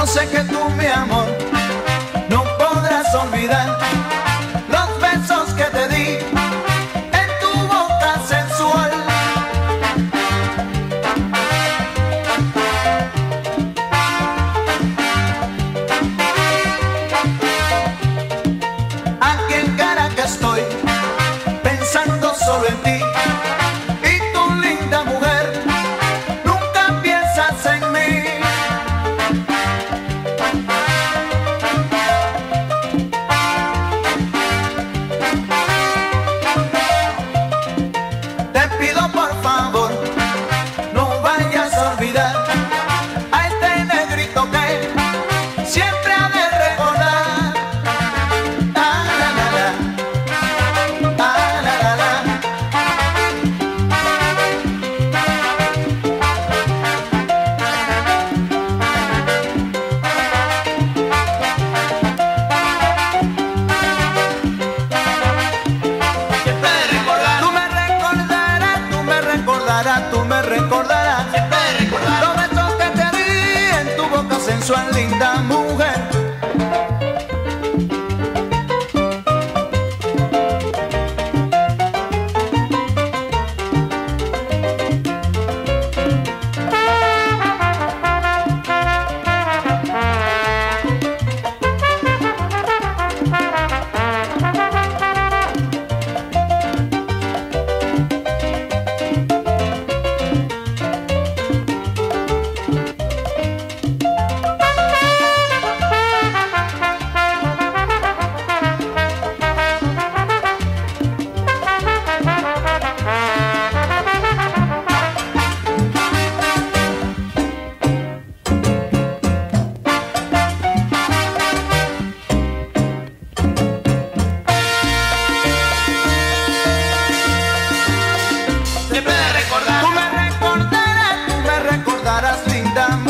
Yo sé que tú, mi amor, no podrás olvidar los besos recordarán, siempre recordarán. Todo que te di en tu boca sensual linda. mais linda.